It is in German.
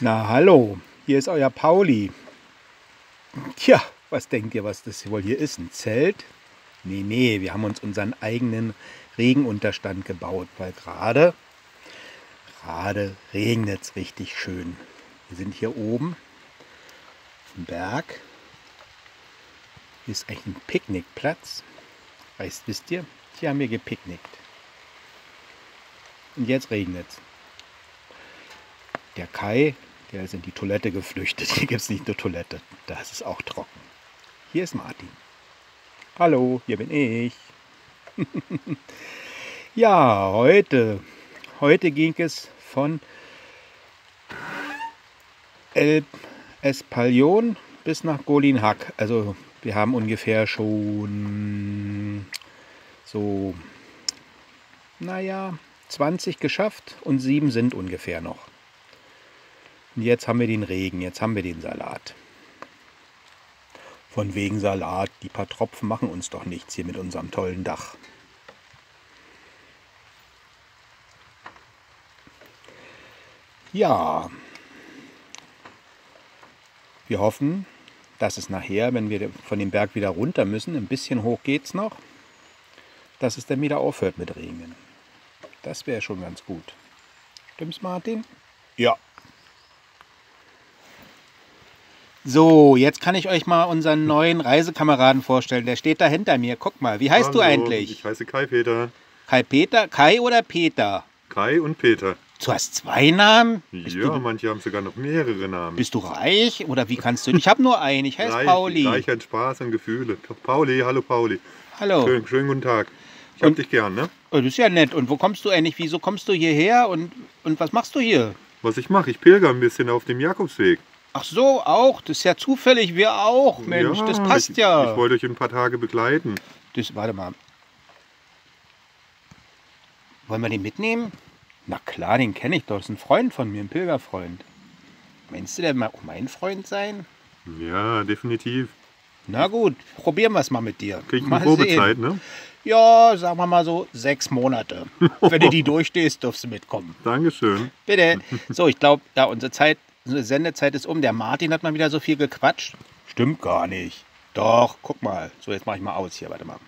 Na hallo, hier ist euer Pauli. Tja, was denkt ihr, was das wohl hier ist? Ein Zelt? Nee, nee, wir haben uns unseren eigenen Regenunterstand gebaut, weil gerade, gerade regnet es richtig schön. Wir sind hier oben im Berg. Hier ist eigentlich ein Picknickplatz. Weißt, wisst ihr, hier haben wir gepicknickt. Und jetzt regnet es. Der Kai, der ist in die Toilette geflüchtet. Hier gibt es nicht nur Toilette, da ist es auch trocken. Hier ist Martin. Hallo, hier bin ich. ja, heute, heute ging es von El Espalion bis nach Golinhack. Also wir haben ungefähr schon so, naja, 20 geschafft und sieben sind ungefähr noch. Und jetzt haben wir den Regen, jetzt haben wir den Salat. Von wegen Salat, die paar Tropfen machen uns doch nichts hier mit unserem tollen Dach. Ja, wir hoffen, dass es nachher, wenn wir von dem Berg wieder runter müssen, ein bisschen hoch geht es noch, dass es dann wieder aufhört mit Regen. Das wäre schon ganz gut. Stimmt's, Martin? Ja. So, jetzt kann ich euch mal unseren neuen Reisekameraden vorstellen. Der steht da hinter mir. Guck mal, wie heißt Hallo, du eigentlich? Ich heiße Kai Peter. Kai Peter? Kai oder Peter? Kai und Peter. Du hast zwei Namen? Bist, ja, du, manche haben sogar noch mehrere Namen. bist du reich oder wie kannst du? Ich habe nur einen. Ich heiße Reich, Pauli. Reichheit, Spaß und Gefühle. Pauli, hallo Pauli. Hallo. Schön, schönen guten Tag. Ich hab Und- dich gern, ne? Oh, das ist ja nett. Und wo kommst du eigentlich? Wieso kommst du hierher? Und, und was machst du hier? Was ich mache, ich pilger ein bisschen auf dem Jakobsweg. Ach so, auch. Das ist ja zufällig. Wir auch. Mensch, ja, das passt ich, ja. Ich wollte euch ein paar Tage begleiten. Das, warte mal. Wollen wir den mitnehmen? Na klar, den kenne ich doch. Das ist ein Freund von mir, ein Pilgerfreund. Meinst du, der mal auch mein Freund sein? Ja, definitiv. Na gut, probieren wir es mal mit dir. Krieg ich mal eine Probezeit, ne? Ja, sagen wir mal so sechs Monate. Wenn du die durchstehst, darfst du mitkommen. Dankeschön. Bitte. So, ich glaube, ja, unsere Zeit, Sendezeit ist um. Der Martin hat mal wieder so viel gequatscht. Stimmt gar nicht. Doch, guck mal. So, jetzt mache ich mal aus hier. Warte mal.